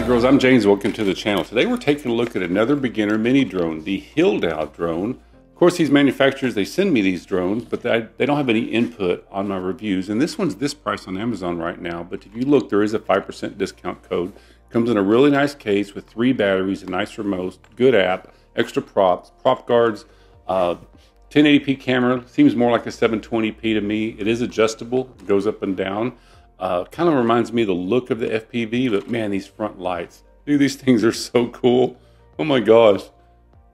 and girls, I'm James. Welcome to the channel. Today we're taking a look at another beginner mini drone, the Hilldow drone. Of course, these manufacturers, they send me these drones, but they, they don't have any input on my reviews. And this one's this price on Amazon right now. But if you look, there is a 5% discount code. Comes in a really nice case with three batteries, a nice remote, good app, extra props, prop guards, uh, 1080p camera. Seems more like a 720p to me. It is adjustable, it goes up and down. Uh, kind of reminds me of the look of the FPV, but man, these front lights. Dude, these things are so cool. Oh my gosh.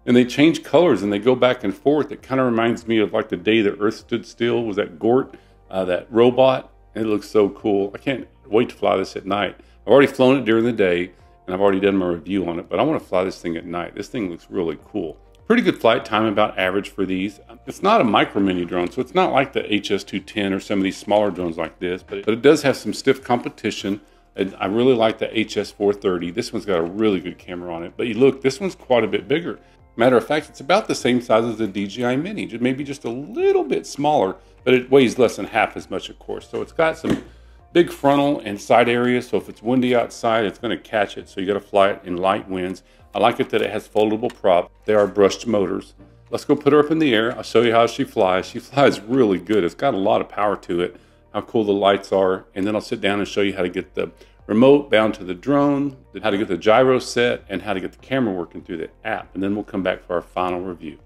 And they change colors and they go back and forth. It kind of reminds me of like the day the Earth stood still. Was that Gort, uh, that robot? It looks so cool. I can't wait to fly this at night. I've already flown it during the day and I've already done my review on it, but I want to fly this thing at night. This thing looks really cool. Pretty good flight time, about average for these. It's not a micro mini drone, so it's not like the HS210 or some of these smaller drones like this, but it, but it does have some stiff competition. And I really like the HS430. This one's got a really good camera on it. But you look, this one's quite a bit bigger. Matter of fact, it's about the same size as the DJI Mini, maybe just a little bit smaller, but it weighs less than half as much, of course. So it's got some big frontal and side areas. So if it's windy outside, it's going to catch it. So you got to fly it in light winds. I like it that it has foldable prop. They are brushed motors. Let's go put her up in the air. I'll show you how she flies. She flies really good. It's got a lot of power to it, how cool the lights are. And then I'll sit down and show you how to get the remote bound to the drone, how to get the gyro set, and how to get the camera working through the app. And then we'll come back for our final review.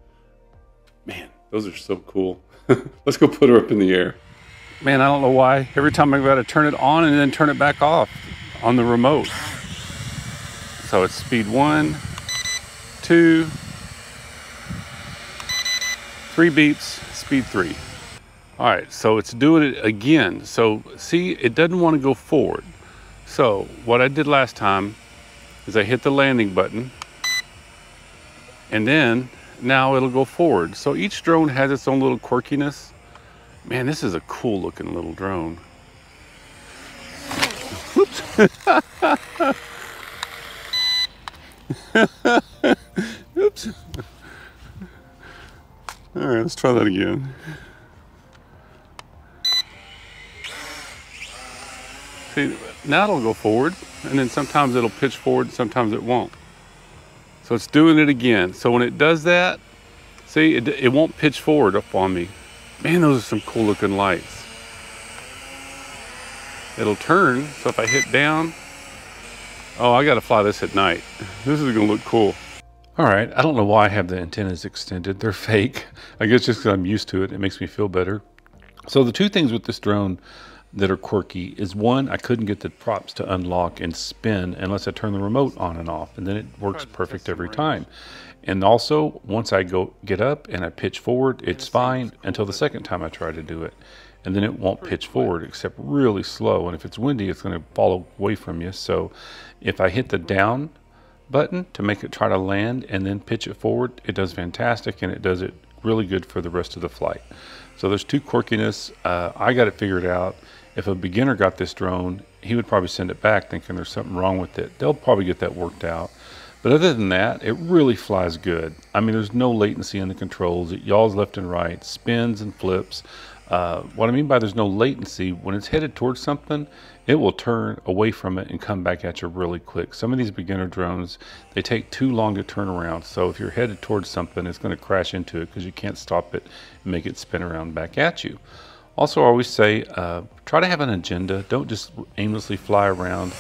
Man, those are so cool. Let's go put her up in the air. Man, I don't know why. Every time I've got to turn it on and then turn it back off on the remote. So it's speed one, two, three beeps, speed three. All right, so it's doing it again. So see, it doesn't want to go forward. So what I did last time is I hit the landing button and then now it'll go forward. So each drone has its own little quirkiness. Man, this is a cool looking little drone. Oops. Let's try that again. See, now it'll go forward, and then sometimes it'll pitch forward, sometimes it won't. So it's doing it again. So when it does that, see, it, it won't pitch forward up on me. Man, those are some cool looking lights. It'll turn, so if I hit down, Oh, I gotta fly this at night. This is gonna look cool. All right, I don't know why I have the antennas extended. They're fake. I guess just because I'm used to it, it makes me feel better. So the two things with this drone that are quirky is one, I couldn't get the props to unlock and spin unless I turn the remote on and off, and then it works perfect every time. And also, once I go get up and I pitch forward, it's fine until the second time I try to do it and then it won't pitch forward except really slow. And if it's windy, it's going to fall away from you. So if I hit the down button to make it try to land and then pitch it forward, it does fantastic and it does it really good for the rest of the flight. So there's two quirkiness. Uh, I got it figured out. If a beginner got this drone, he would probably send it back thinking there's something wrong with it. They'll probably get that worked out. But other than that, it really flies good. I mean, there's no latency in the controls. It yaws left and right, spins and flips. Uh, what I mean by there's no latency, when it's headed towards something, it will turn away from it and come back at you really quick. Some of these beginner drones, they take too long to turn around. So if you're headed towards something, it's going to crash into it because you can't stop it and make it spin around back at you. Also, I always say uh, try to have an agenda. Don't just aimlessly fly around.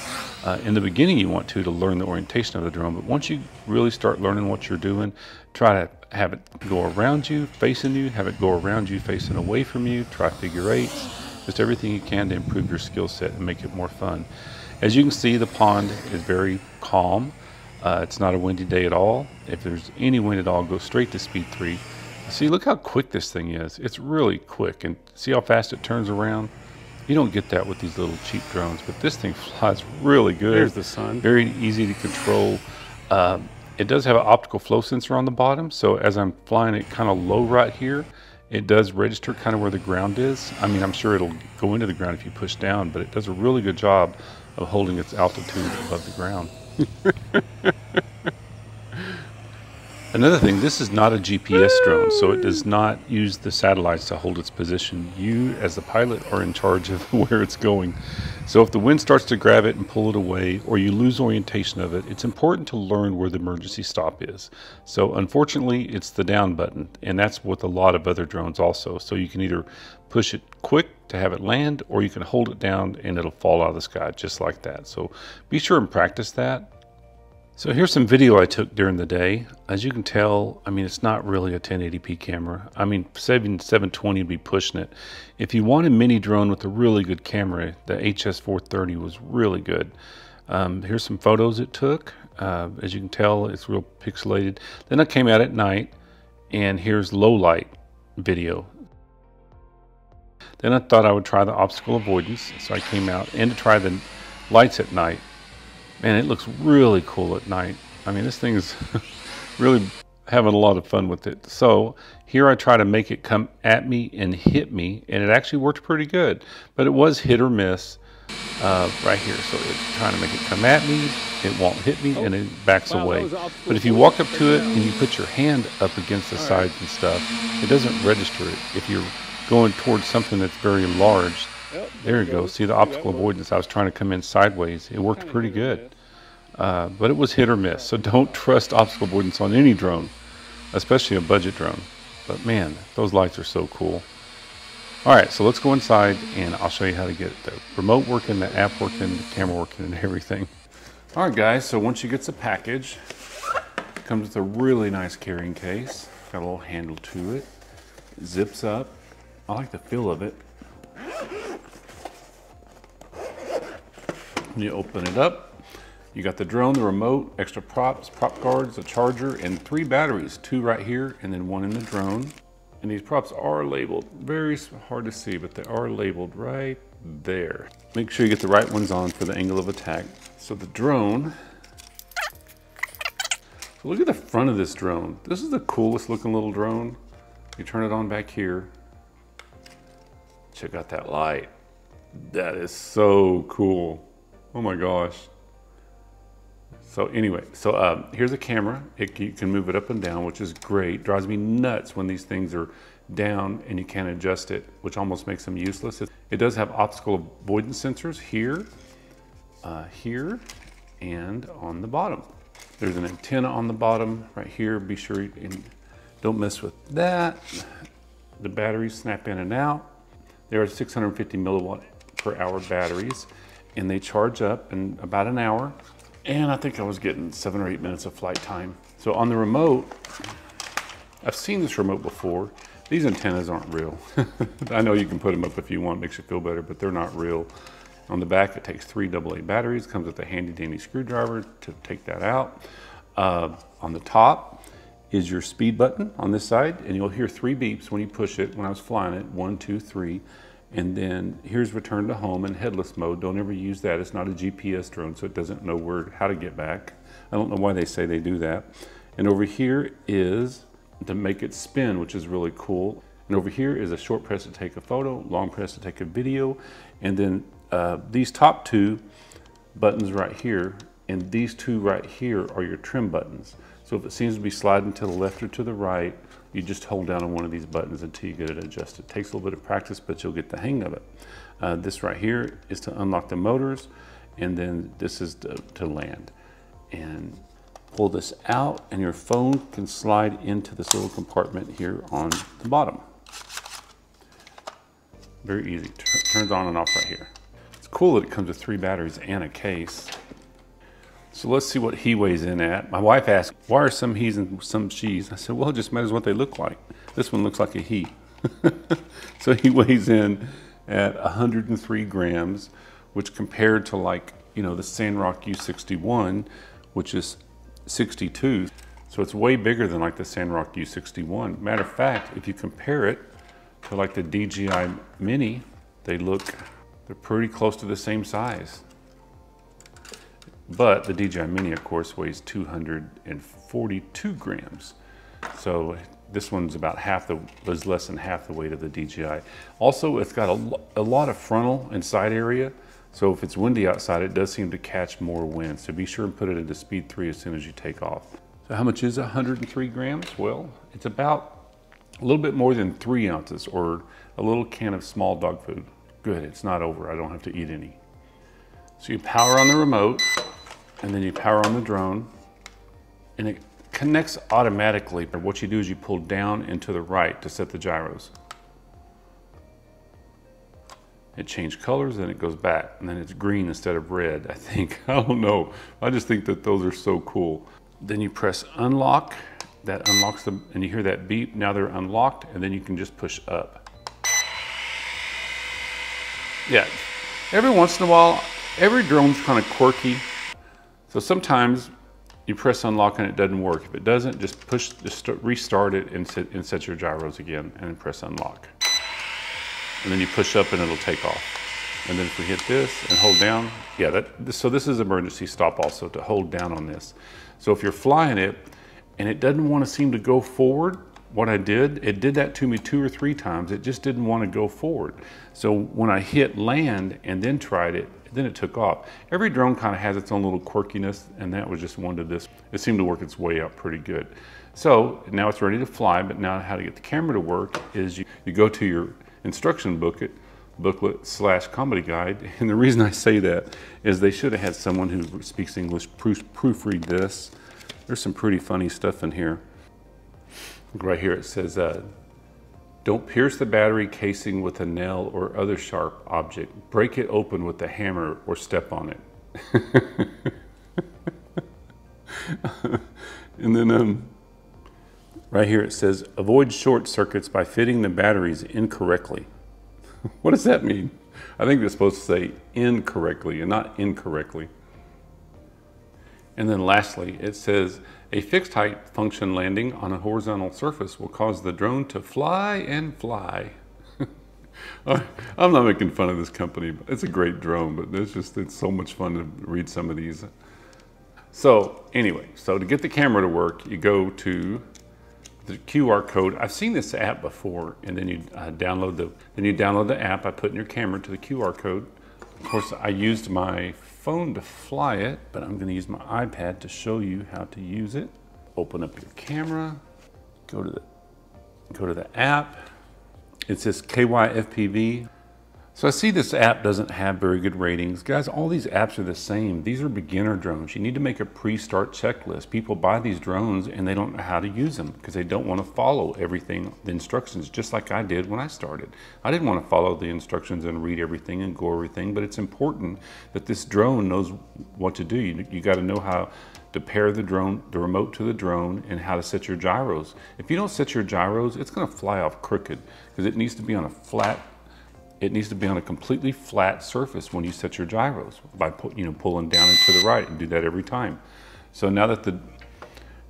Uh, in the beginning, you want to to learn the orientation of the drone, but once you really start learning what you're doing, try to have it go around you, facing you, have it go around you, facing away from you. Try figure eights, just everything you can to improve your skill set and make it more fun. As you can see, the pond is very calm. Uh, it's not a windy day at all. If there's any wind at all, go straight to speed three. See, look how quick this thing is. It's really quick. And see how fast it turns around? You don't get that with these little cheap drones, but this thing flies really good. There's the sun. Very easy to control. Um, it does have an optical flow sensor on the bottom, so as I'm flying it kind of low right here, it does register kind of where the ground is. I mean, I'm sure it'll go into the ground if you push down, but it does a really good job of holding its altitude above the ground. Another thing, this is not a GPS drone, so it does not use the satellites to hold its position. You, as the pilot, are in charge of where it's going. So if the wind starts to grab it and pull it away, or you lose orientation of it, it's important to learn where the emergency stop is. So unfortunately, it's the down button, and that's with a lot of other drones also. So you can either push it quick to have it land, or you can hold it down and it'll fall out of the sky just like that. So be sure and practice that. So here's some video I took during the day. As you can tell, I mean, it's not really a 1080p camera. I mean, 720 would be pushing it. If you want a mini drone with a really good camera, the HS430 was really good. Um, here's some photos it took. Uh, as you can tell, it's real pixelated. Then I came out at night, and here's low light video. Then I thought I would try the obstacle avoidance, so I came out and to try the lights at night. Man, it looks really cool at night. I mean, this thing is really having a lot of fun with it. So here I try to make it come at me and hit me, and it actually worked pretty good. But it was hit or miss uh, right here. So it's trying to make it come at me, it won't hit me, and it backs away. But if you walk up to it and you put your hand up against the sides and stuff, it doesn't register it. If you're going towards something that's very large, there you go. See the optical avoidance. I was trying to come in sideways. It worked pretty good. Uh, but it was hit or miss. So don't trust optical avoidance on any drone, especially a budget drone. But man, those lights are so cool. All right, so let's go inside and I'll show you how to get the remote working, the app working, the camera working, and everything. All right, guys, so once you get the package, it comes with a really nice carrying case. Got a little handle to it. Zips up. I like the feel of it. You open it up. You got the drone, the remote, extra props, prop guards, a charger, and three batteries. Two right here, and then one in the drone. And these props are labeled. Very hard to see, but they are labeled right there. Make sure you get the right ones on for the angle of attack. So the drone, so look at the front of this drone. This is the coolest looking little drone. You turn it on back here. Check out that light. That is so cool. Oh my gosh. So anyway, so um, here's a camera. It, you can move it up and down, which is great. Drives me nuts when these things are down and you can't adjust it, which almost makes them useless. It, it does have obstacle avoidance sensors here, uh, here, and on the bottom. There's an antenna on the bottom right here. Be sure you don't mess with that. The batteries snap in and out. There are 650 milliwatt per hour batteries and they charge up in about an hour. And I think I was getting seven or eight minutes of flight time. So on the remote, I've seen this remote before. These antennas aren't real. I know you can put them up if you want, makes you feel better, but they're not real. On the back, it takes three AA batteries, comes with a handy dandy screwdriver to take that out. Uh, on the top is your speed button on this side, and you'll hear three beeps when you push it. When I was flying it, one, two, three. And then here's return to home in headless mode. Don't ever use that. It's not a GPS drone, so it doesn't know where how to get back. I don't know why they say they do that. And over here is to make it spin, which is really cool. And over here is a short press to take a photo, long press to take a video. And then uh, these top two buttons right here and these two right here are your trim buttons. So if it seems to be sliding to the left or to the right, you just hold down on one of these buttons until you get it adjusted. It takes a little bit of practice, but you'll get the hang of it. Uh, this right here is to unlock the motors, and then this is to, to land. And pull this out, and your phone can slide into this little compartment here on the bottom. Very easy, turns on and off right here. It's cool that it comes with three batteries and a case. So let's see what he weighs in at. My wife asked, why are some he's and some she's? I said, well, it just matters what they look like. This one looks like a he. so he weighs in at 103 grams, which compared to like, you know, the Sanrock U61, which is 62. So it's way bigger than like the Sanrock U61. Matter of fact, if you compare it to like the DJI Mini, they look, they're pretty close to the same size. But the DJI Mini, of course, weighs 242 grams. So this one's about half the, was less than half the weight of the DJI. Also, it's got a, a lot of frontal and side area. So if it's windy outside, it does seem to catch more wind. So be sure and put it into speed three as soon as you take off. So how much is 103 grams? Well, it's about a little bit more than three ounces or a little can of small dog food. Good, it's not over. I don't have to eat any. So you power on the remote and then you power on the drone and it connects automatically. But what you do is you pull down and to the right to set the gyros. It changed colors and it goes back and then it's green instead of red, I think. I don't know. I just think that those are so cool. Then you press unlock, that unlocks them and you hear that beep. Now they're unlocked and then you can just push up. Yeah, every once in a while, every drone's kind of quirky. So sometimes you press unlock and it doesn't work. If it doesn't, just push, just restart it and set, and set your gyros again and then press unlock. And then you push up and it'll take off. And then if we hit this and hold down, yeah, that, so this is emergency stop also to hold down on this. So if you're flying it and it doesn't want to seem to go forward, what I did, it did that to me two or three times. It just didn't want to go forward. So when I hit land and then tried it, then it took off. Every drone kind of has its own little quirkiness, and that was just one to this. It seemed to work its way out pretty good. So now it's ready to fly, but now how to get the camera to work is you, you go to your instruction booklet, booklet slash comedy guide. And the reason I say that is they should have had someone who speaks English proof, proofread this. There's some pretty funny stuff in here. Right here it says, uh, don't pierce the battery casing with a nail or other sharp object. Break it open with a hammer or step on it. and then um, right here it says, avoid short circuits by fitting the batteries incorrectly. what does that mean? I think it's supposed to say incorrectly and not incorrectly. And then lastly, it says a fixed height function landing on a horizontal surface will cause the drone to fly and fly. I'm not making fun of this company, but it's a great drone, but it's just, it's so much fun to read some of these. So anyway, so to get the camera to work, you go to the QR code. I've seen this app before, and then you uh, download the, then you download the app. I put in your camera to the QR code. Of course, I used my phone to fly it, but I'm gonna use my iPad to show you how to use it. Open up your camera, go to the, go to the app. It says KYFPV. So I see this app doesn't have very good ratings. Guys, all these apps are the same. These are beginner drones. You need to make a pre-start checklist. People buy these drones and they don't know how to use them because they don't want to follow everything, the instructions, just like I did when I started. I didn't want to follow the instructions and read everything and go everything, but it's important that this drone knows what to do. You, you got to know how to pair the drone, the remote to the drone, and how to set your gyros. If you don't set your gyros, it's going to fly off crooked because it needs to be on a flat it needs to be on a completely flat surface when you set your gyros by you know pulling down and to the right and do that every time. So now that the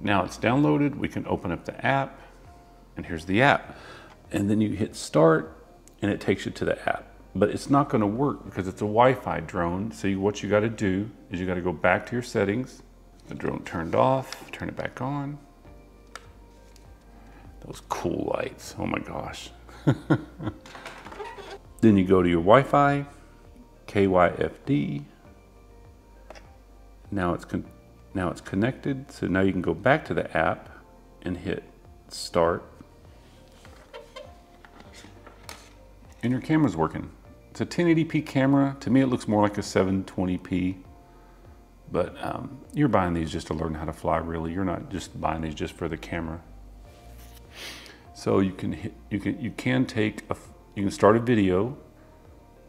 now it's downloaded, we can open up the app and here's the app. And then you hit start and it takes you to the app. But it's not going to work because it's a Wi-Fi drone. So you, what you got to do is you got to go back to your settings. The drone turned off, turn it back on. Those cool lights. Oh my gosh. Then you go to your Wi-Fi, KYFD. Now it's now it's connected. So now you can go back to the app and hit start. And your camera's working. It's a 1080p camera. To me, it looks more like a 720p. But um, you're buying these just to learn how to fly, really. You're not just buying these just for the camera. So you can hit, you can you can take a you can start a video.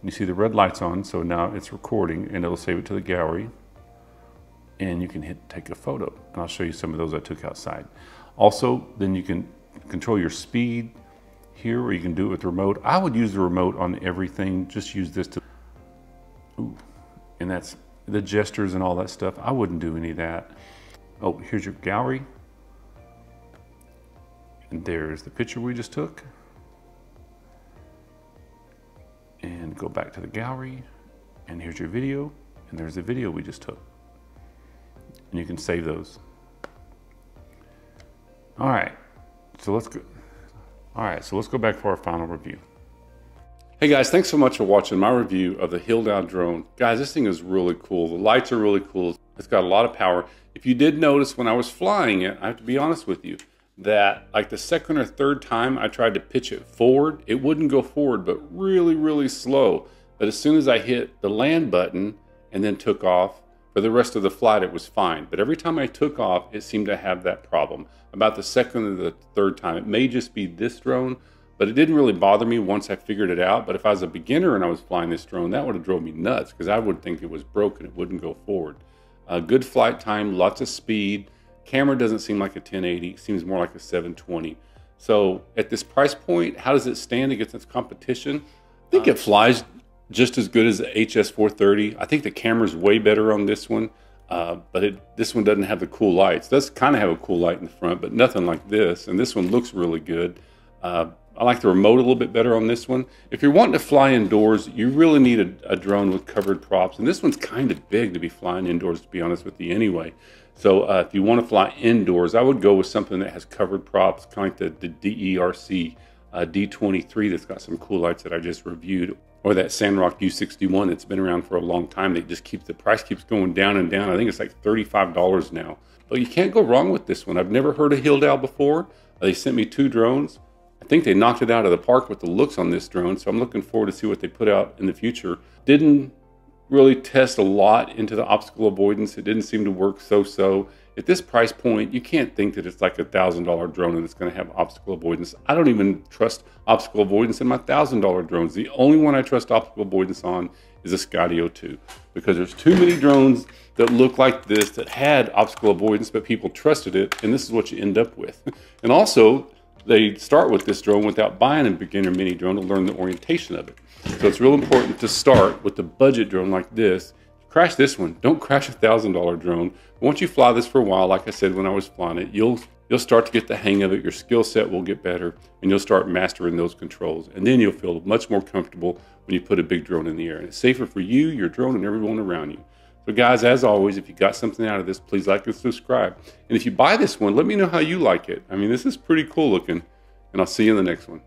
You see the red lights on, so now it's recording and it'll save it to the gallery. And you can hit take a photo. And I'll show you some of those I took outside. Also, then you can control your speed here, or you can do it with the remote. I would use the remote on everything. Just use this to, ooh, and that's the gestures and all that stuff. I wouldn't do any of that. Oh, here's your gallery. And there's the picture we just took. And go back to the gallery and here's your video and there's the video we just took and you can save those all right so let's go all right so let's go back for our final review Hey guys, thanks so much for watching my review of the Hilldow drone. Guys, this thing is really cool. The lights are really cool. It's got a lot of power. If you did notice when I was flying it, I have to be honest with you, that like the second or third time I tried to pitch it forward, it wouldn't go forward, but really, really slow. But as soon as I hit the land button and then took off, for the rest of the flight, it was fine. But every time I took off, it seemed to have that problem. About the second or the third time, it may just be this drone, but it didn't really bother me once I figured it out. But if I was a beginner and I was flying this drone, that would have drove me nuts because I would think it was broken. It wouldn't go forward. Uh, good flight time, lots of speed. Camera doesn't seem like a 1080. It seems more like a 720. So at this price point, how does it stand against its competition? I think it flies just as good as the HS430. I think the camera's way better on this one, uh, but it, this one doesn't have the cool lights. It does kind of have a cool light in the front, but nothing like this. And this one looks really good. Uh, I like the remote a little bit better on this one. If you're wanting to fly indoors, you really need a, a drone with covered props. And this one's kind of big to be flying indoors, to be honest with you anyway. So uh, if you want to fly indoors, I would go with something that has covered props, kind of like the, the DEERC uh, D23 that's got some cool lights that I just reviewed or that Sanrock U61 that's been around for a long time. They just keep the price keeps going down and down. I think it's like $35 now. But you can't go wrong with this one. I've never heard of Hilldow before. They sent me two drones. I think they knocked it out of the park with the looks on this drone, so I'm looking forward to see what they put out in the future. Didn't really test a lot into the obstacle avoidance. It didn't seem to work so-so at this price point, you can't think that it's like a thousand dollar drone and it's going to have obstacle avoidance. I don't even trust obstacle avoidance in my thousand dollar drones. The only one I trust obstacle avoidance on is a Skydio 2 because there's too many drones that look like this that had obstacle avoidance, but people trusted it, and this is what you end up with. And also, they start with this drone without buying a beginner mini drone to learn the orientation of it. So it's real important to start with a budget drone like this crash this one. Don't crash a thousand dollar drone. Once you fly this for a while, like I said when I was flying it, you'll you'll start to get the hang of it. Your skill set will get better, and you'll start mastering those controls. And then you'll feel much more comfortable when you put a big drone in the air. And it's safer for you, your drone, and everyone around you. So, guys, as always, if you got something out of this, please like and subscribe. And if you buy this one, let me know how you like it. I mean, this is pretty cool looking. And I'll see you in the next one.